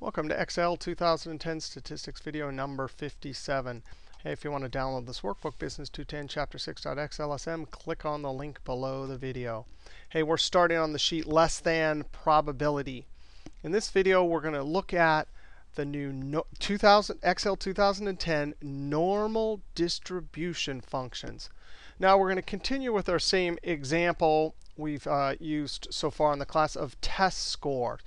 Welcome to Excel 2010 Statistics video number 57. Hey, if you want to download this workbook, Business 210 Chapter 6.xlsm, click on the link below the video. Hey, we're starting on the sheet less than probability. In this video, we're going to look at the new no, 2000, Excel 2010 normal distribution functions. Now we're going to continue with our same example we've uh, used so far in the class of test score.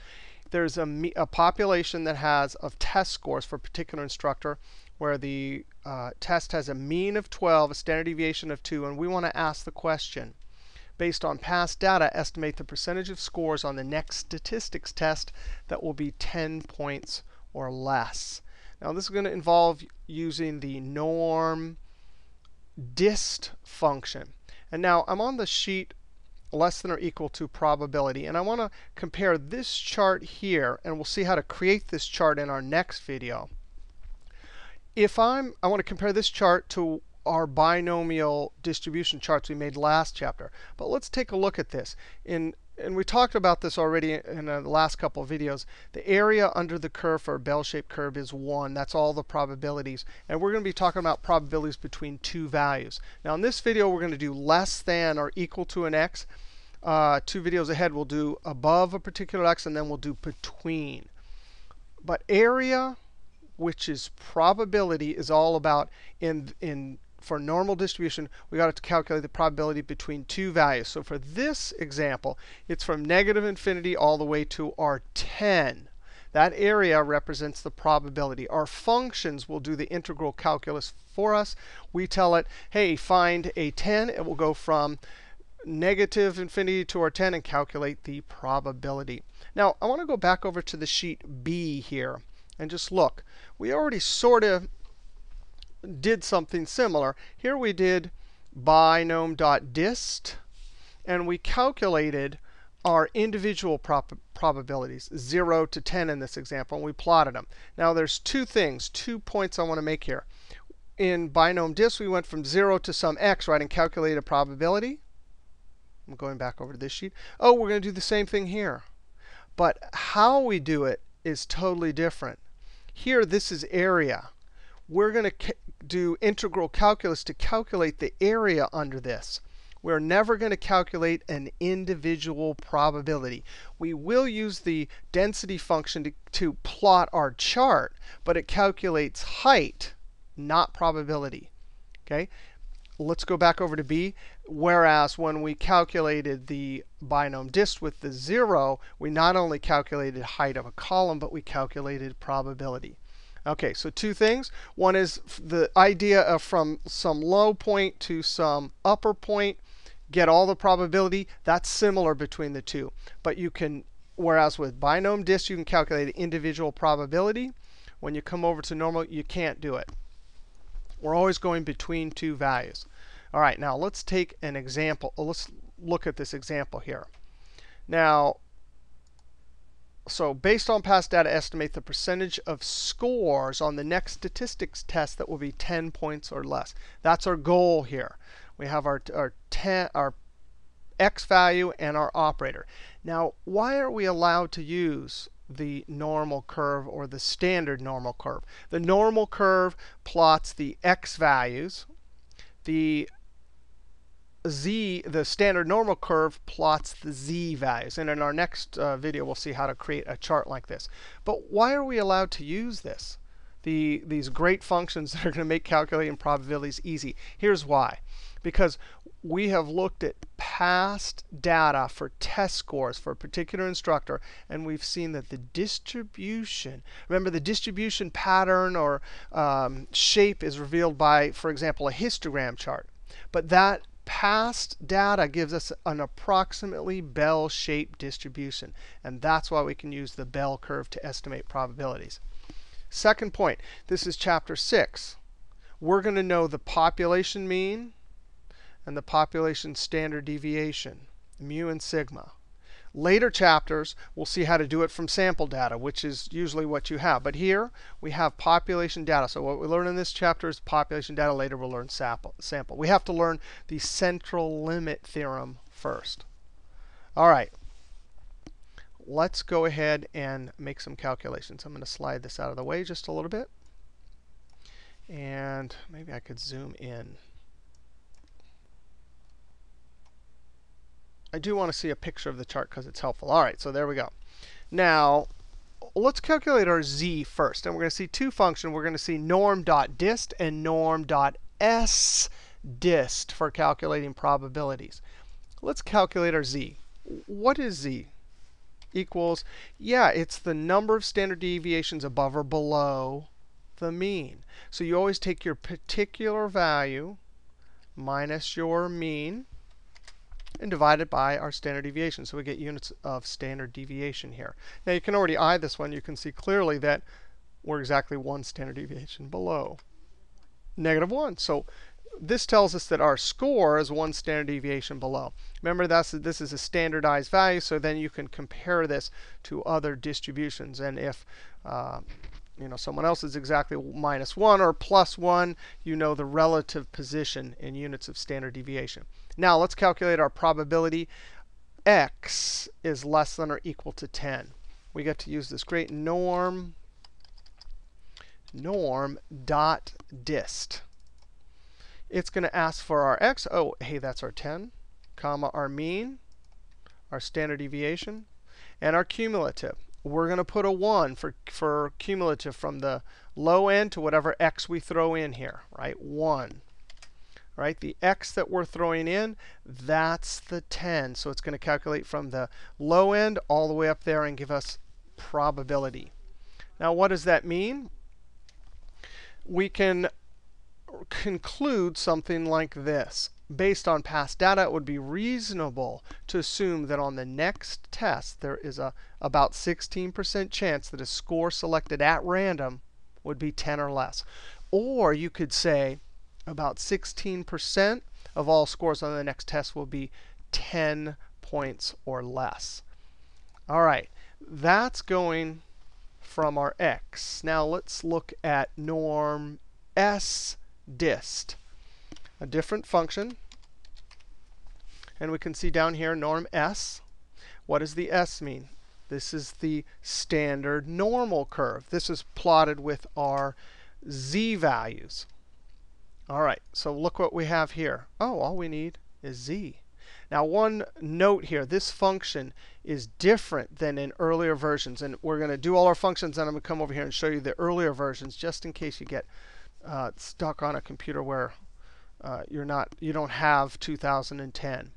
There's a, a, population that has of test scores for a particular instructor where the uh, test has a mean of 12, a standard deviation of 2, and we want to ask the question. Based on past data, estimate the percentage of scores on the next statistics test that will be 10 points or less. Now this is going to involve using the norm dist function. And now I'm on the sheet less than or equal to probability. And I want to compare this chart here, and we'll see how to create this chart in our next video. If I'm, I want to compare this chart to our binomial distribution charts we made last chapter. But let's take a look at this. In and we talked about this already in the last couple of videos. The area under the curve for a bell-shaped curve is 1. That's all the probabilities. And we're going to be talking about probabilities between two values. Now, in this video, we're going to do less than or equal to an x. Uh, two videos ahead, we'll do above a particular x, and then we'll do between. But area, which is probability, is all about in, in for normal distribution, we got to calculate the probability between two values. So for this example, it's from negative infinity all the way to R10. That area represents the probability. Our functions will do the integral calculus for us. We tell it, hey, find a 10. It will go from negative infinity to R10 and calculate the probability. Now, I want to go back over to the sheet B here and just look. We already sort of did something similar. Here we did binom.dist, and we calculated our individual prob probabilities, 0 to 10 in this example, and we plotted them. Now there's two things, two points I want to make here. In binom dist, we went from 0 to some x, right, and calculated a probability. I'm going back over to this sheet. Oh, we're going to do the same thing here. But how we do it is totally different. Here, this is area. We're going to do integral calculus to calculate the area under this. We're never going to calculate an individual probability. We will use the density function to, to plot our chart, but it calculates height, not probability. Okay? Let's go back over to B. Whereas when we calculated the binom dist with the 0, we not only calculated height of a column, but we calculated probability. OK, so two things. One is the idea of from some low point to some upper point, get all the probability. That's similar between the two. But you can, whereas with binom dist, you can calculate the individual probability. When you come over to normal, you can't do it. We're always going between two values. All right, now let's take an example. Let's look at this example here. Now, so based on past data, estimate the percentage of scores on the next statistics test that will be 10 points or less. That's our goal here. We have our, our, 10, our x value and our operator. Now, why are we allowed to use the normal curve or the standard normal curve? The normal curve plots the x values. The z, the standard normal curve, plots the z values. And in our next uh, video, we'll see how to create a chart like this. But why are we allowed to use this? The, these great functions that are going to make calculating probabilities easy. Here's why. Because we have looked at past data for test scores for a particular instructor, and we've seen that the distribution, remember the distribution pattern or um, shape is revealed by, for example, a histogram chart. But that past data gives us an approximately bell-shaped distribution. And that's why we can use the bell curve to estimate probabilities. Second point, this is chapter 6. We're going to know the population mean and the population standard deviation, mu and sigma. Later chapters, we'll see how to do it from sample data, which is usually what you have. But here, we have population data. So what we learn in this chapter is population data. Later, we'll learn sample. sample. We have to learn the central limit theorem first. All right. let's go ahead and make some calculations. I'm going to slide this out of the way just a little bit. And maybe I could zoom in. I do want to see a picture of the chart because it's helpful. All right, so there we go. Now, let's calculate our z first. And we're going to see two functions. We're going to see norm.dist and norm.sdist for calculating probabilities. Let's calculate our z. What is z? Equals, yeah, it's the number of standard deviations above or below the mean. So you always take your particular value minus your mean and divide it by our standard deviation. So we get units of standard deviation here. Now you can already eye this one. You can see clearly that we're exactly one standard deviation below. Negative 1. So this tells us that our score is one standard deviation below. Remember, that's, this is a standardized value, so then you can compare this to other distributions. And if uh, you know, someone else is exactly minus 1 or plus 1, you know the relative position in units of standard deviation. Now let's calculate our probability. x is less than or equal to 10. We get to use this great norm norm dot dist. It's going to ask for our x. Oh, hey, that's our 10, comma, our mean, our standard deviation, and our cumulative. We're going to put a 1 for, for cumulative from the low end to whatever x we throw in here, right? 1 right? The x that we're throwing in, that's the 10. So it's going to calculate from the low end all the way up there and give us probability. Now, what does that mean? We can conclude something like this. Based on past data, it would be reasonable to assume that on the next test, there is a about 16% chance that a score selected at random would be 10 or less. Or you could say, about 16% of all scores on the next test will be 10 points or less. All right, that's going from our x. Now let's look at norm s dist, a different function. And we can see down here norm s. What does the s mean? This is the standard normal curve. This is plotted with our z values. All right, so look what we have here. Oh, all we need is z. Now, one note here, this function is different than in earlier versions. And we're going to do all our functions, and I'm going to come over here and show you the earlier versions, just in case you get uh, stuck on a computer where uh, you're not, you don't have 2010.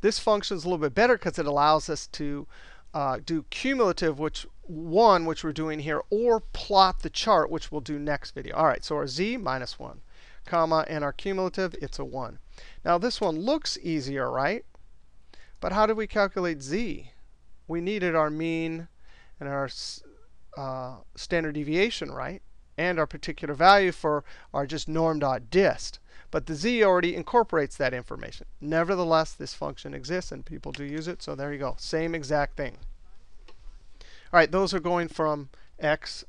This function is a little bit better because it allows us to uh, do cumulative, which one, which we're doing here, or plot the chart, which we'll do next video. All right, so our z minus 1 comma, and our cumulative, it's a 1. Now, this one looks easier, right? But how did we calculate z? We needed our mean and our uh, standard deviation, right? And our particular value for our just norm.dist. But the z already incorporates that information. Nevertheless, this function exists, and people do use it. So there you go. Same exact thing. All right, those are going from x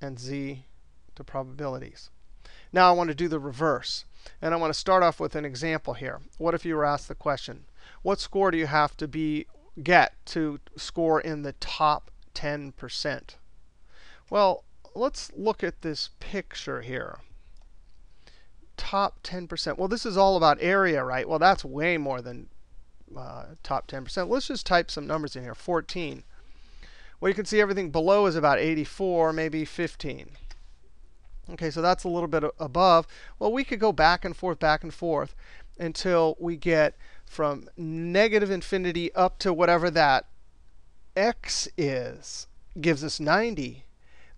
and z to probabilities. Now I want to do the reverse. And I want to start off with an example here. What if you were asked the question, what score do you have to be get to score in the top 10%? Well, let's look at this picture here. Top 10%. Well, this is all about area, right? Well, that's way more than uh, top 10%. Let's just type some numbers in here. 14. Well, you can see everything below is about 84, maybe 15. Okay, so that's a little bit above. Well, we could go back and forth, back and forth until we get from negative infinity up to whatever that x is, gives us 90.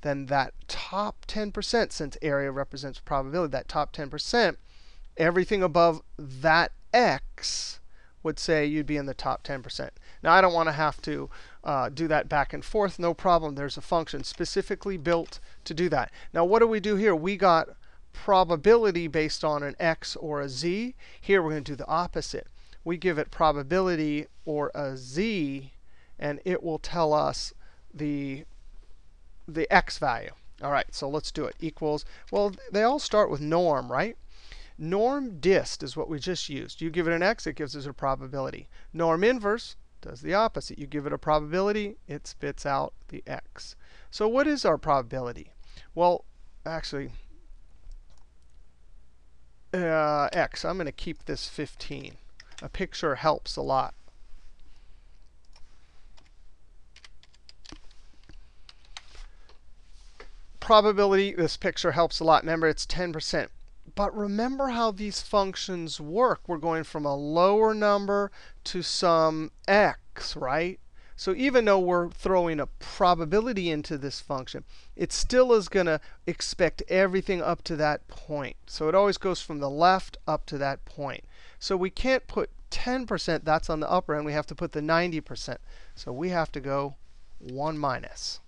Then that top 10%, since area represents probability, that top 10%, everything above that x would say you'd be in the top 10%. Now, I don't want to have to uh, do that back and forth. No problem. There's a function specifically built to do that. Now, what do we do here? We got probability based on an x or a z. Here, we're going to do the opposite. We give it probability or a z, and it will tell us the, the x value. All right, so let's do it. Equals, well, they all start with norm, right? Norm dist is what we just used. You give it an x, it gives us a probability. Norm inverse, does the opposite. You give it a probability, it spits out the x. So what is our probability? Well, actually, uh, x. I'm going to keep this 15. A picture helps a lot. Probability, this picture helps a lot. Remember, it's 10%. But remember how these functions work. We're going from a lower number to some x, right? So even though we're throwing a probability into this function, it still is going to expect everything up to that point. So it always goes from the left up to that point. So we can't put 10%, that's on the upper end. We have to put the 90%. So we have to go 1 minus,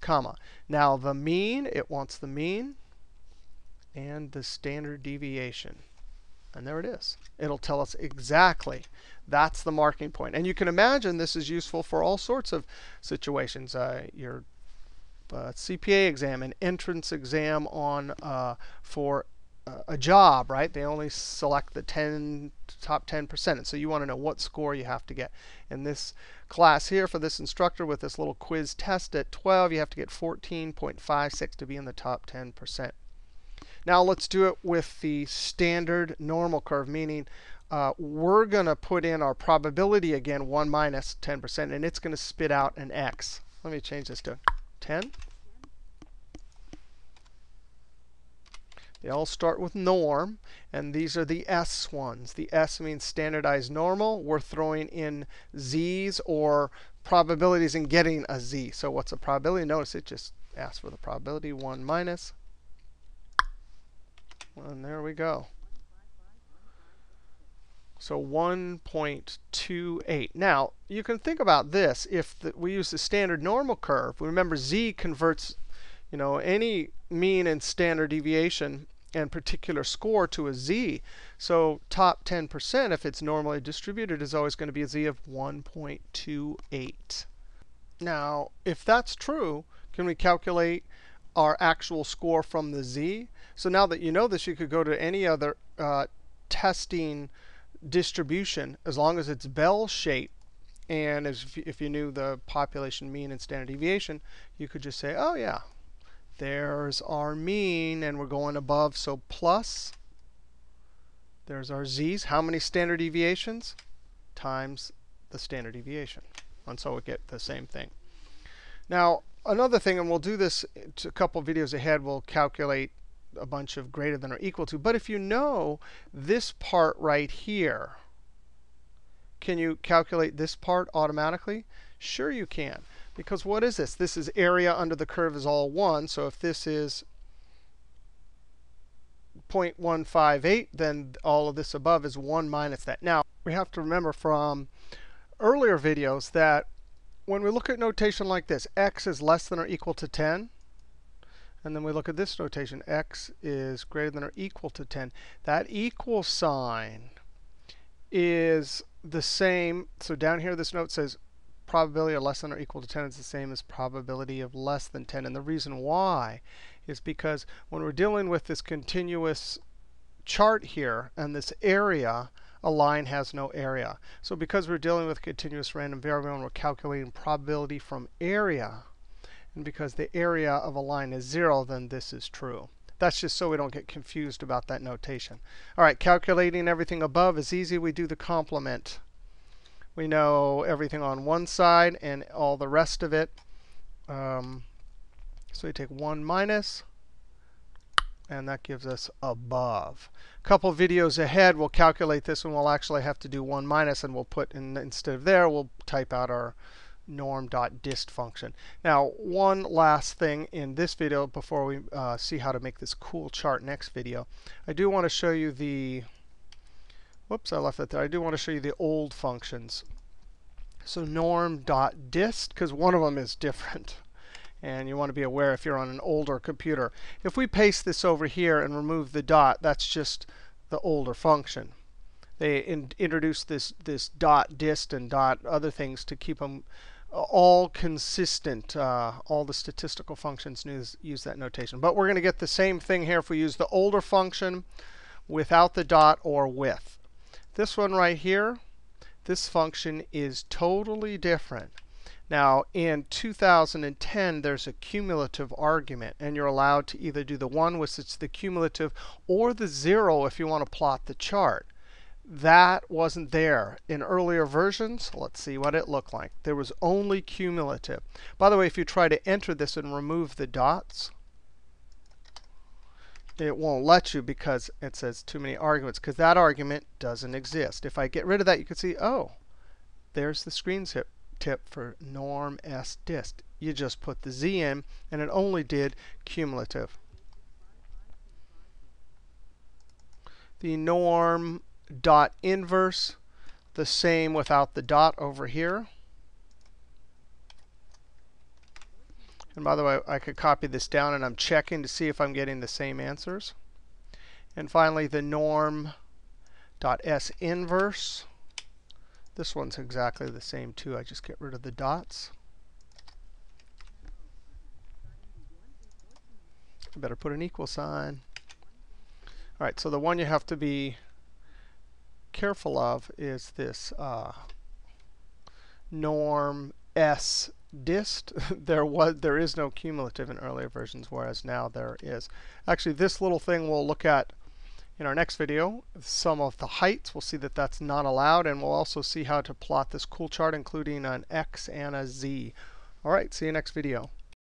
comma. Now the mean, it wants the mean and the standard deviation. And there it is. It'll tell us exactly. That's the marking point. And you can imagine this is useful for all sorts of situations. Uh, your uh, CPA exam, an entrance exam on uh, for a job, right? They only select the 10 top 10%. And so you want to know what score you have to get. In this class here for this instructor with this little quiz test at 12, you have to get 14.56 to be in the top 10%. Now let's do it with the standard normal curve, meaning uh, we're going to put in our probability again, 1 minus 10%, and it's going to spit out an x. Let me change this to 10. They all start with norm, and these are the S ones. The S means standardized normal. We're throwing in z's or probabilities in getting a z. So what's a probability? Notice it just asks for the probability 1 minus. minus and there we go. So 1.28. Now, you can think about this. If the, we use the standard normal curve, remember z converts you know, any mean and standard deviation and particular score to a z. So top 10%, if it's normally distributed, is always going to be a z of 1.28. Now, if that's true, can we calculate our actual score from the z? So now that you know this, you could go to any other uh, testing distribution as long as it's bell shaped. And if you knew the population mean and standard deviation, you could just say, oh, yeah, there's our mean, and we're going above. So plus, there's our z's. How many standard deviations? Times the standard deviation. And so we get the same thing. Now, another thing, and we'll do this a couple videos ahead, we'll calculate a bunch of greater than or equal to. But if you know this part right here, can you calculate this part automatically? Sure you can. Because what is this? This is area under the curve is all 1. So if this is 0.158, then all of this above is 1 minus that. Now, we have to remember from earlier videos that when we look at notation like this, x is less than or equal to 10, and then we look at this notation. x is greater than or equal to 10. That equal sign is the same. So down here, this note says probability of less than or equal to 10 is the same as probability of less than 10. And the reason why is because when we're dealing with this continuous chart here and this area, a line has no area. So because we're dealing with continuous random variable and we're calculating probability from area, and because the area of a line is 0, then this is true. That's just so we don't get confused about that notation. All right, calculating everything above is easy. We do the complement. We know everything on one side and all the rest of it. Um, so we take 1 minus, and that gives us above. A couple videos ahead, we'll calculate this, and we'll actually have to do 1 minus, and we'll put in instead of there, we'll type out our norm.dist function. Now, one last thing in this video before we uh, see how to make this cool chart next video. I do want to show you the, whoops, I left that there. I do want to show you the old functions. So norm.dist, because one of them is different. And you want to be aware if you're on an older computer. If we paste this over here and remove the dot, that's just the older function. They in, introduced this, this dot dist and dot other things to keep them all consistent. Uh, all the statistical functions use, use that notation. But we're going to get the same thing here if we use the older function without the dot or with. This one right here, this function is totally different. Now, in 2010, there's a cumulative argument, and you're allowed to either do the 1, which is the cumulative, or the 0 if you want to plot the chart. That wasn't there in earlier versions. Let's see what it looked like. There was only cumulative. By the way, if you try to enter this and remove the dots, it won't let you because it says too many arguments, because that argument doesn't exist. If I get rid of that, you can see, oh, there's the screen tip tip for norm s dist. You just put the z in, and it only did cumulative. The norm dot inverse, the same without the dot over here. And by the way, I could copy this down, and I'm checking to see if I'm getting the same answers. And finally, the norm dot s inverse. This one's exactly the same too. I just get rid of the dots. I better put an equal sign. All right, so the one you have to be careful of is this uh, norm s dist. there was there is no cumulative in earlier versions, whereas now there is. Actually, this little thing we'll look at in our next video, some of the heights, we'll see that that's not allowed. And we'll also see how to plot this cool chart, including an x and a z. All right, see you next video.